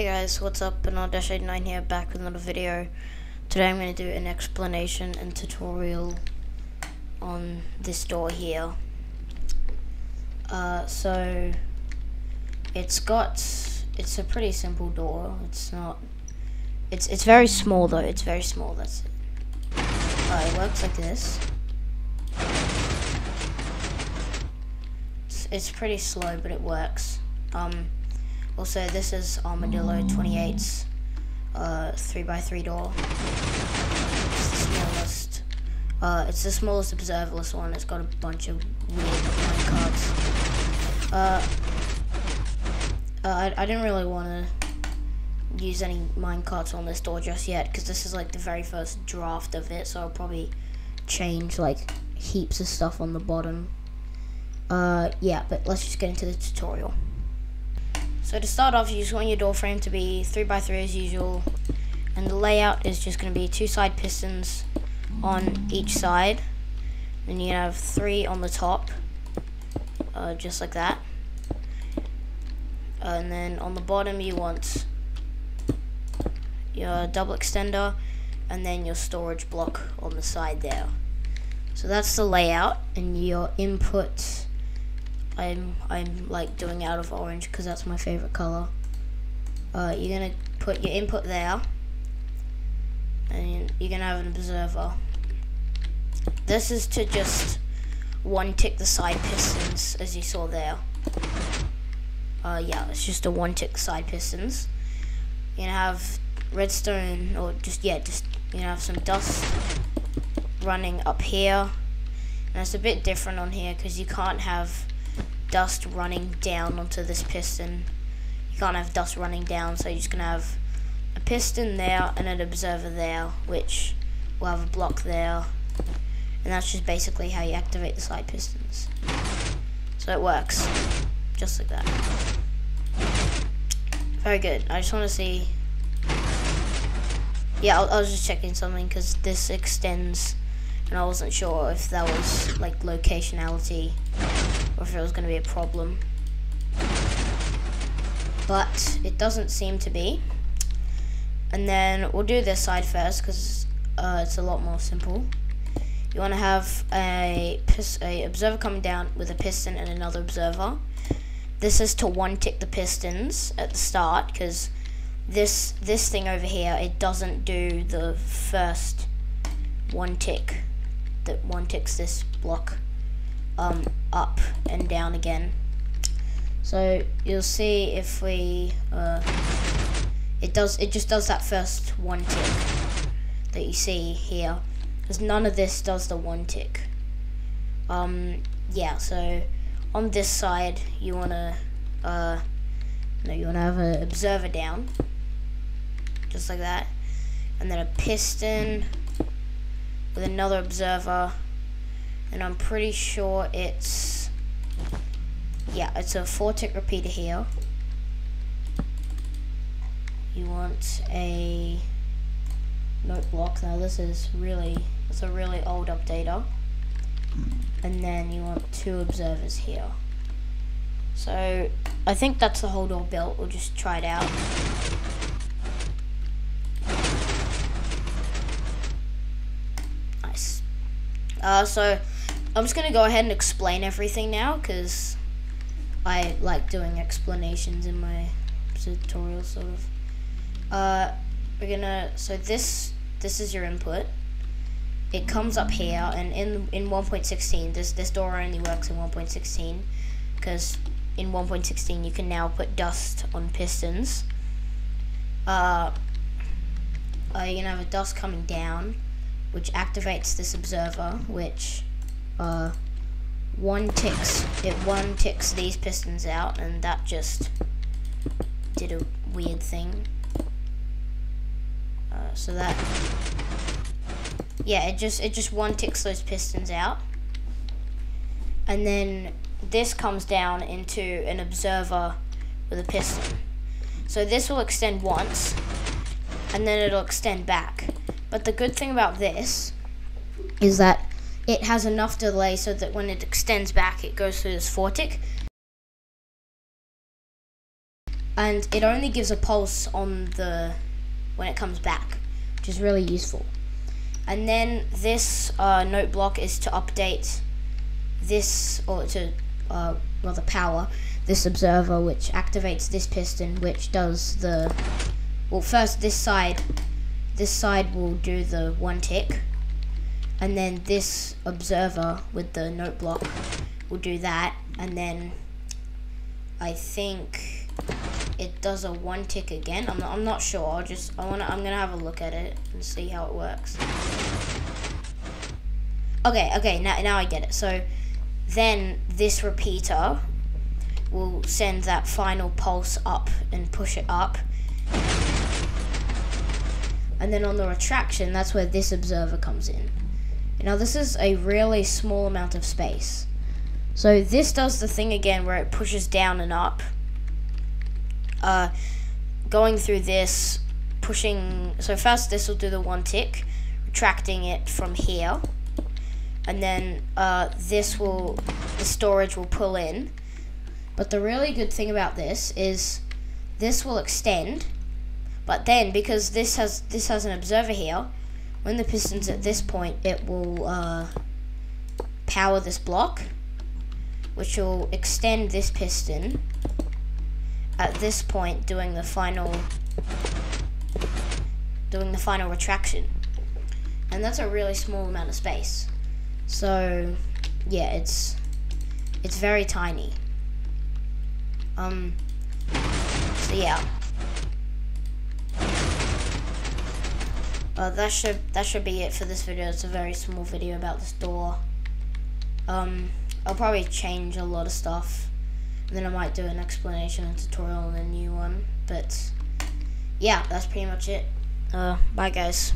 Hey guys, what's up? Bernard-89 here, back with another video. Today I'm going to do an explanation and tutorial on this door here. Uh, so, it's got, it's a pretty simple door. It's not, it's it's very small though. It's very small, that's it. Uh, it works like this. It's, it's pretty slow, but it works. Um, also, this is Armadillo 28's uh, 3x3 door. It's the smallest. Uh, it's the smallest observerless one. It's got a bunch of weird cards. Uh, uh, I, I didn't really want to use any mine carts on this door just yet because this is like the very first draft of it, so I'll probably change like heaps of stuff on the bottom. Uh, yeah, but let's just get into the tutorial. So to start off, you just want your door frame to be 3x3 as usual. And the layout is just going to be two side pistons on each side. And you have three on the top, uh, just like that. And then on the bottom you want your double extender and then your storage block on the side there. So that's the layout and your input I'm I'm like doing out of orange because that's my favorite color. Uh, you're gonna put your input there, and you're gonna have an observer. This is to just one tick the side pistons as you saw there. Uh, yeah, it's just a one tick side pistons. You're gonna have redstone or just yeah, just you know have some dust running up here. And it's a bit different on here because you can't have dust running down onto this piston. You can't have dust running down, so you're just going to have a piston there and an observer there, which will have a block there. And that's just basically how you activate the side pistons. So it works, just like that. Very good. I just want to see... Yeah, I was just checking something because this extends and I wasn't sure if that was like locationality or if it was going to be a problem. But it doesn't seem to be. And then we'll do this side first because uh, it's a lot more simple. You want to have a, a observer coming down with a piston and another observer. This is to one tick the pistons at the start because this this thing over here it doesn't do the first one tick that one ticks this block um, up and down again. So you'll see if we, uh, it does, it just does that first one tick that you see here, because none of this does the one tick. Um, yeah, so on this side you wanna, uh, no, you wanna have an observer down, just like that, and then a piston with another observer and I'm pretty sure it's yeah it's a four tick repeater here. You want a note block now this is really it's a really old updater. And then you want two observers here. So I think that's the whole door built. We'll just try it out. Nice. Uh, so I'm just gonna go ahead and explain everything now because I like doing explanations in my tutorial sort of. Uh, we're gonna so this this is your input. It comes up here and in in 1.16 this this door only works in 1.16 because in 1.16 you can now put dust on pistons. Uh, uh, you're gonna have a dust coming down, which activates this observer, which uh, one ticks it one ticks these pistons out and that just did a weird thing. Uh, so that yeah it just it just one ticks those pistons out. And then this comes down into an observer with a piston. So this will extend once and then it'll extend back. But the good thing about this is that it has enough delay so that when it extends back, it goes through this four tick. and it only gives a pulse on the when it comes back, which is really useful. And then this uh, note block is to update this or to uh, rather power this observer, which activates this piston, which does the well first this side this side will do the one tick and then this observer with the note block will do that. And then I think it does a one tick again. I'm not, I'm not sure. I'll just I want to I'm gonna have a look at it and see how it works. Okay okay now, now I get it. So then this repeater will send that final pulse up and push it up. And then on the retraction that's where this observer comes in now this is a really small amount of space. So this does the thing again where it pushes down and up. Uh, going through this, pushing, so first this will do the one tick, retracting it from here. And then uh, this will, the storage will pull in. But the really good thing about this is this will extend. But then because this has this has an observer here, when the piston's at this point, it will uh, power this block, which will extend this piston at this point doing the final doing the final retraction. And that's a really small amount of space. So yeah, it's it's very tiny. Um so yeah. Uh, that should that should be it for this video. It's a very small video about this door. Um, I'll probably change a lot of stuff. And then I might do an explanation and tutorial on a new one. But yeah, that's pretty much it. Uh, bye guys.